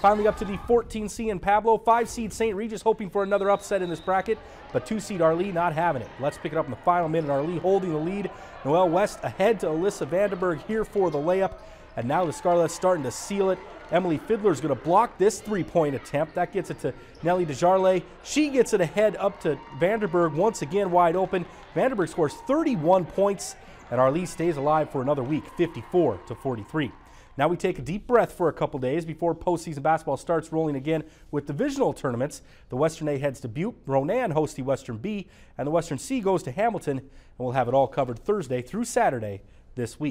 Finally up to the 14C in Pablo, 5 seed St. Regis hoping for another upset in this bracket, but 2 seed Arlee not having it. Let's pick it up in the final minute. Arlee holding the lead. Noel West ahead to Alyssa Vanderberg here for the layup. And now the Scarlets starting to seal it. Emily Fiddler is going to block this three-point attempt. That gets it to Nellie DeJarle. She gets it ahead up to Vanderberg once again wide open. Vanderberg scores 31 points, and Arlee stays alive for another week, 54 to 43. Now we take a deep breath for a couple days before postseason basketball starts rolling again with divisional tournaments. The Western A heads to Butte, Ronan hosts the Western B, and the Western C goes to Hamilton, and we'll have it all covered Thursday through Saturday this week.